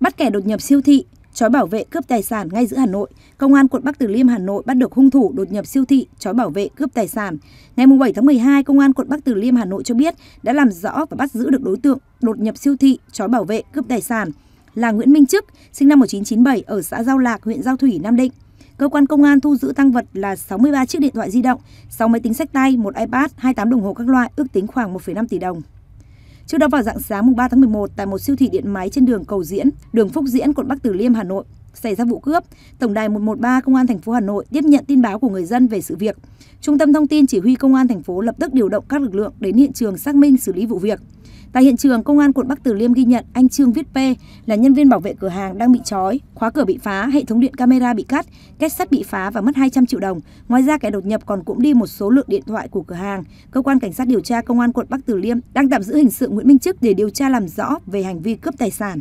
Bắt kẻ đột nhập siêu thị, chói bảo vệ cướp tài sản ngay giữa Hà Nội. Công an quận Bắc Từ Liêm Hà Nội bắt được hung thủ đột nhập siêu thị, chói bảo vệ cướp tài sản. Ngày 7 tháng 12, Công an quận Bắc Từ Liêm Hà Nội cho biết đã làm rõ và bắt giữ được đối tượng đột nhập siêu thị, chói bảo vệ cướp tài sản là Nguyễn Minh Chức, sinh năm 1997 ở xã Giao Lạc, huyện Giao Thủy, Nam Định. Cơ quan công an thu giữ tăng vật là 63 chiếc điện thoại di động, 6 máy tính sách tay, một iPad, 28 đồng hồ các loại, ước tính khoảng 1,5 tỷ đồng. Trước đó vào dạng sáng mùng 3 tháng 11 tại một siêu thị điện máy trên đường Cầu Diễn, đường Phúc Diễn, quận Bắc Từ Liêm, Hà Nội, xảy ra vụ cướp. Tổng đài 113 Công an thành phố Hà Nội tiếp nhận tin báo của người dân về sự việc. Trung tâm thông tin chỉ huy Công an thành phố lập tức điều động các lực lượng đến hiện trường xác minh xử lý vụ việc. Tại hiện trường, Công an quận Bắc Từ Liêm ghi nhận anh Trương Viết P là nhân viên bảo vệ cửa hàng đang bị trói, khóa cửa bị phá, hệ thống điện camera bị cắt, kết sắt bị phá và mất 200 triệu đồng. Ngoài ra, kẻ đột nhập còn cũng đi một số lượng điện thoại của cửa hàng. Cơ quan cảnh sát điều tra Công an quận Bắc Từ Liêm đang tạm giữ hình sự Nguyễn Minh Chức để điều tra làm rõ về hành vi cướp tài sản.